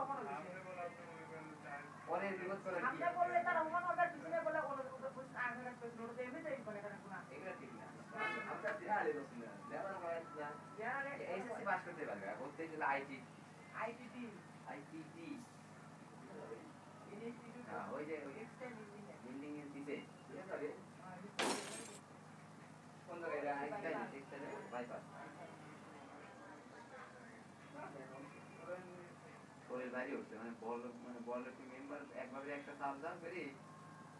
অপরাধ হচ্ছে। পরে বিপদ করে এসএসসি পাস করতে পারবে আর গেলে আইটি আইটিটি আইটিটি ওই যে ওই এক্সটেন্ড ইঞ্জিনিয়ার বিল্ডিং এর দিতে কোন জায়গায় আইটি আইটি বাইপাস শরীর বাইরে উঠছে মানে বল মানে বল মেম্বার একভাবে একটা সাবধান বেরি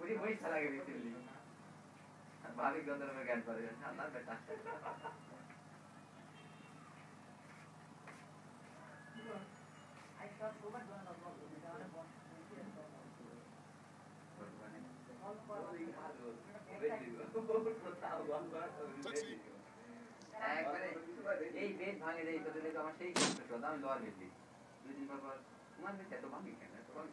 পুরি বই ছাড়া গে বেশি বলি আর ভাবি গদরের গান করে আল্লাহ বেটা আই সব ওভার দোনা দাও দেওয়ালে বল একবারে এই বেদ ভাঙে দেয় তো দেখো আমার সেই কষ্ট শোধ আমি লোয়ার বেশি দুই দিন পর পর তোমার বেশি এত ভাঙি কেন এত ভাঙি?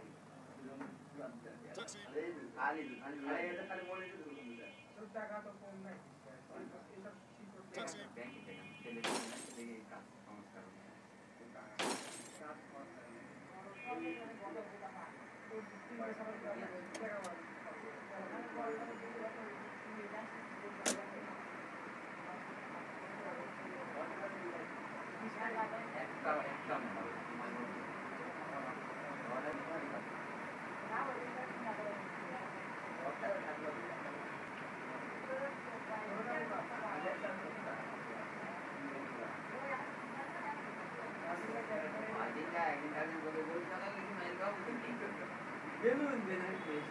টাকা তো কম নাই এসব ঠিক করতে হবে। ব্যাংকে থেকে ছেলে থেকে কাজ সংস্কার কাজ করতে レモンじゃなて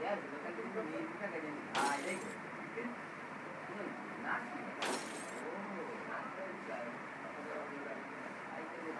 Yeah, look at this for me, look at this. Ah, yeah. Good. Good. Nice.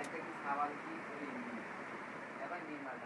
একটা কি সাবাল কি এবার নির্মাণ